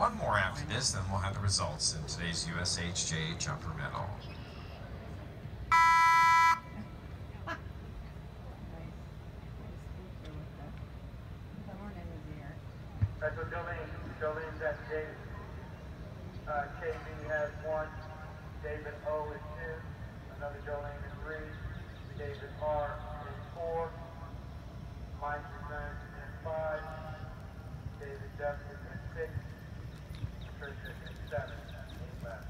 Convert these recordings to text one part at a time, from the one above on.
One more after this, then we'll have the results in today's USHJA jumper medal. That's what Jolene. Uh, has one, David O is two, another Jolene is three, David R is four, Mike is five, David is six, Is seven, eight left.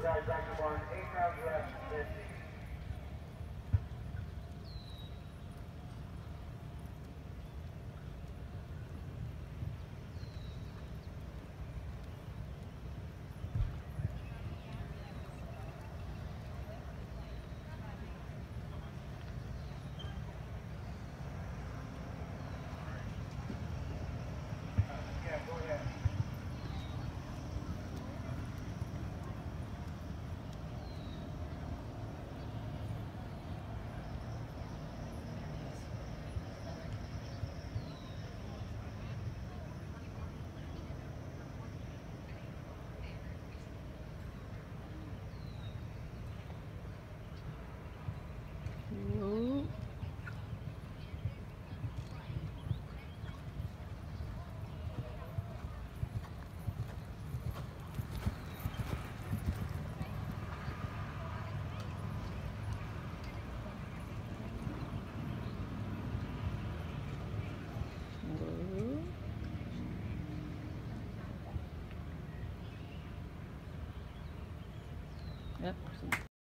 Guys, Dr. Barnes, eight rounds left, Yep.